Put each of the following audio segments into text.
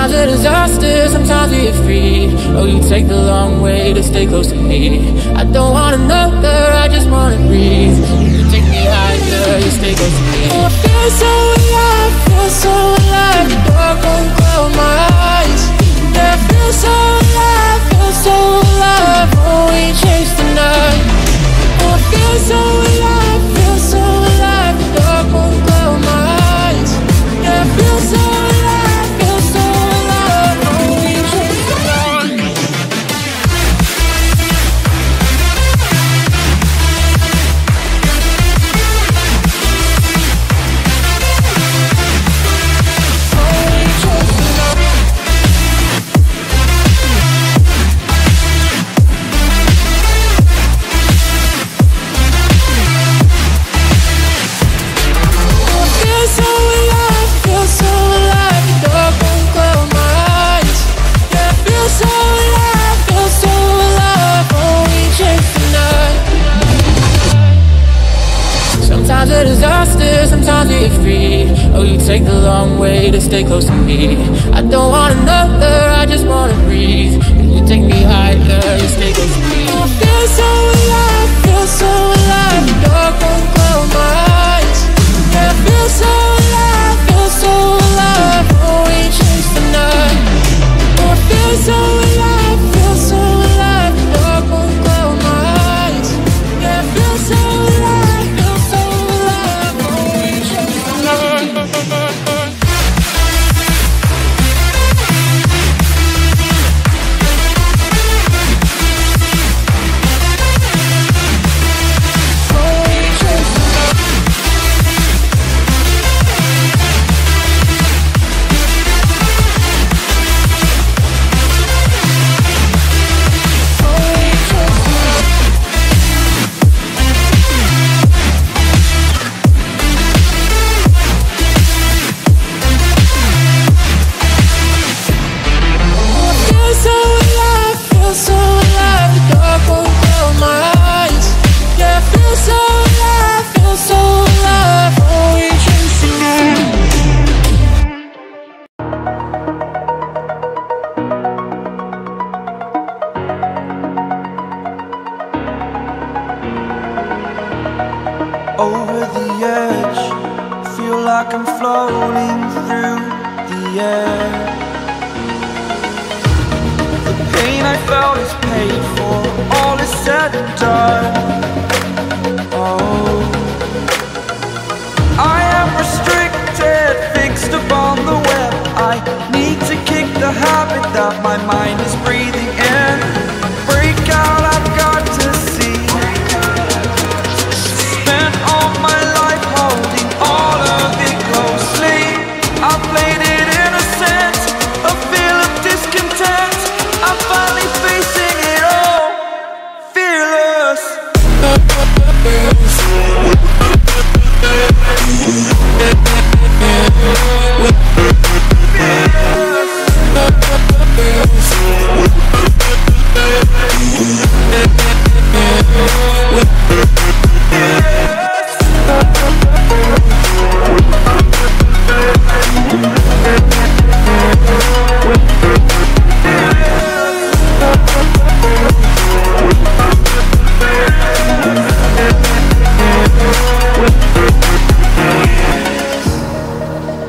Sometimes a disaster, sometimes we are free. Oh, you take the long way to stay close to me. I don't want another, I just wanna breathe. You take me higher, you stay close to me. Oh, I feel so alive, feel so alive. The dark won't cloud my eyes. Yeah, I feel so alive, feel so alive. Oh, we chase the night. Oh, I feel so alive. stay close to me.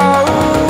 Oh.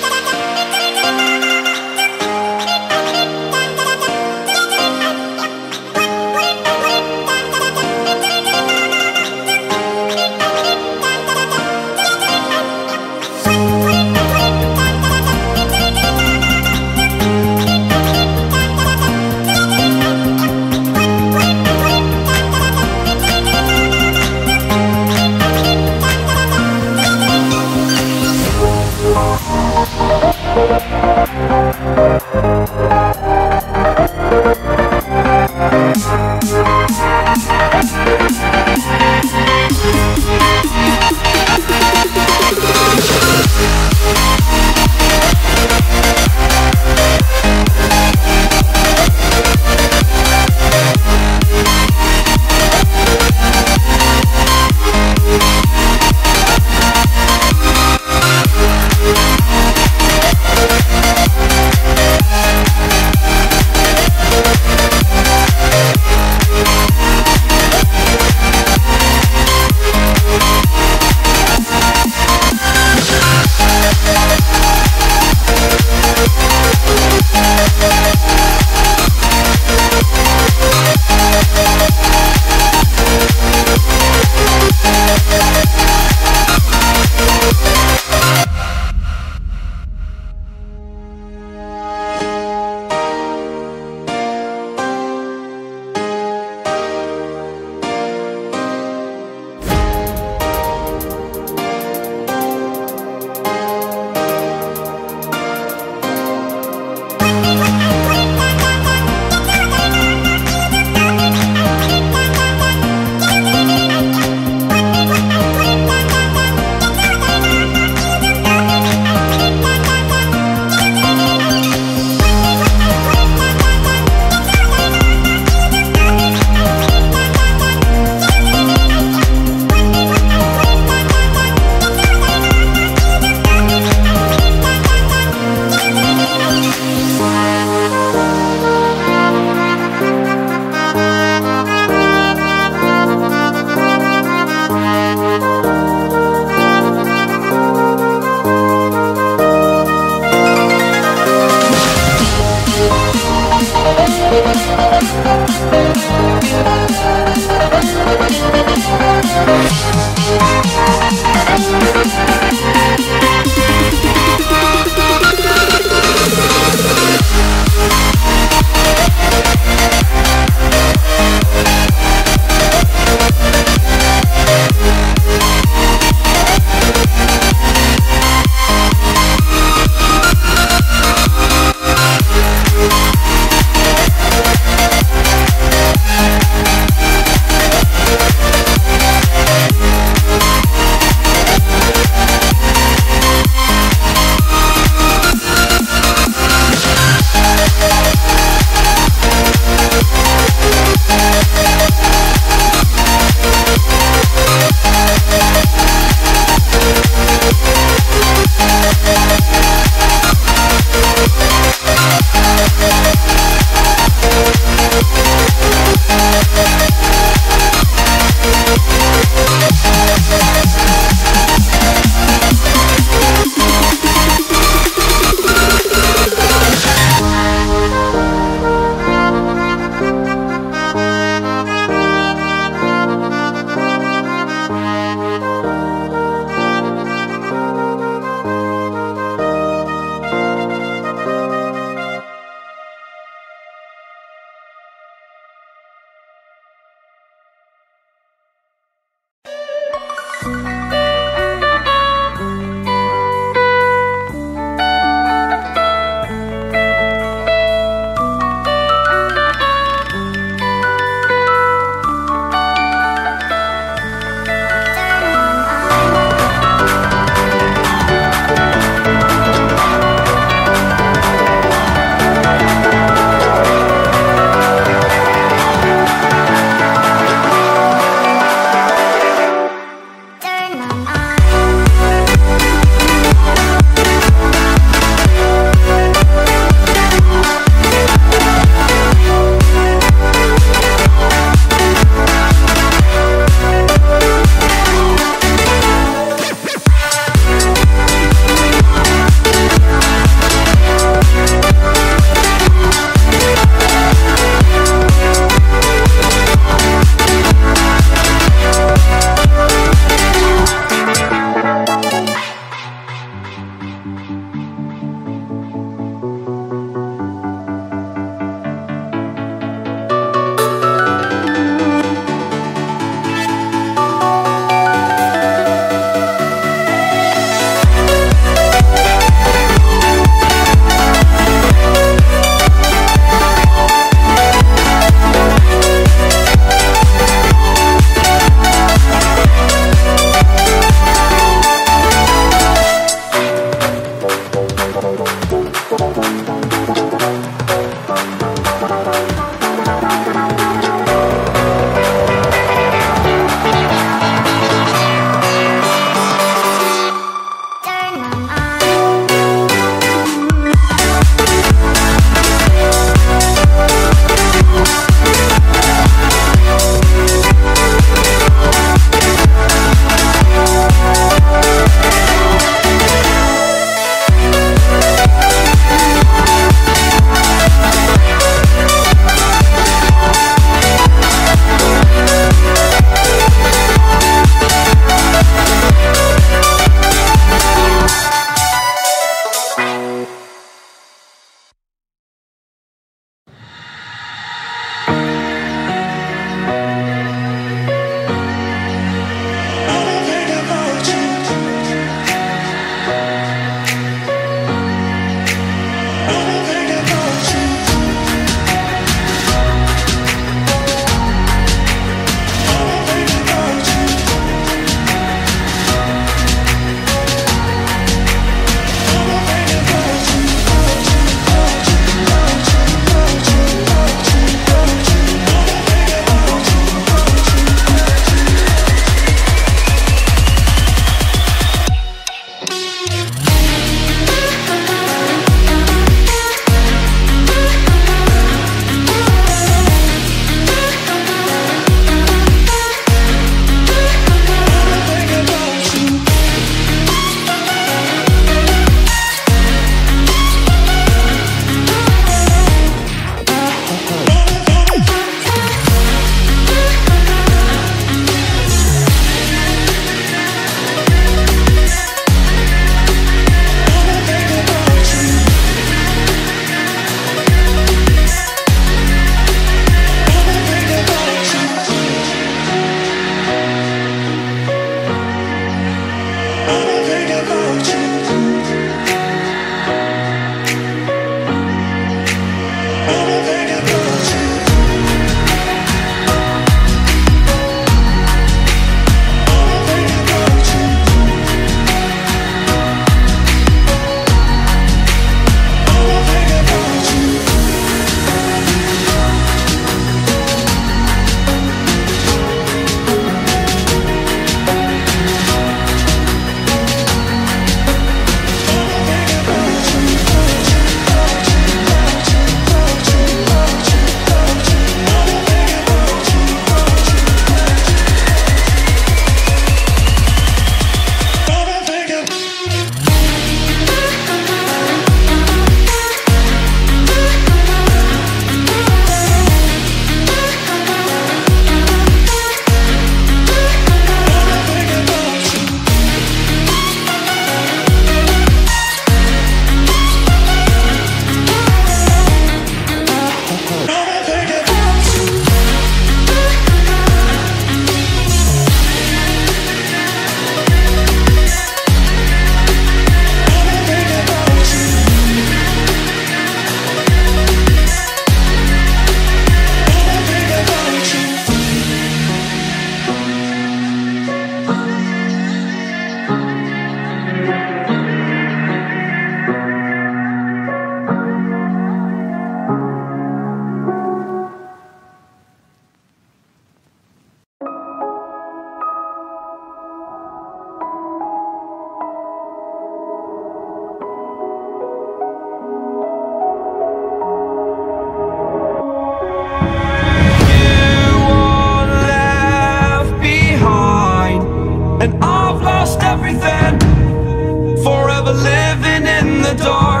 forever living in the dark.